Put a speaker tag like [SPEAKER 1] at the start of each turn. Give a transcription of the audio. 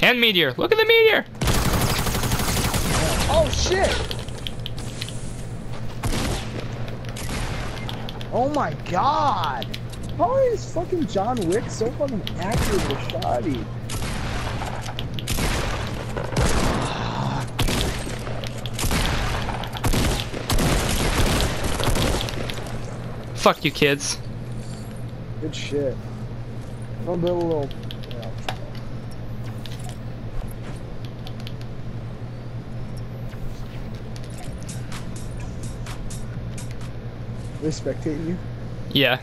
[SPEAKER 1] Hand meteor. Look at the meteor.
[SPEAKER 2] Oh shit! Oh my god! How is fucking John Wick so fucking accurate with?
[SPEAKER 1] Fuck you, kids.
[SPEAKER 2] Good shit. Build a little. Yeah. They spectating you?
[SPEAKER 1] Yeah.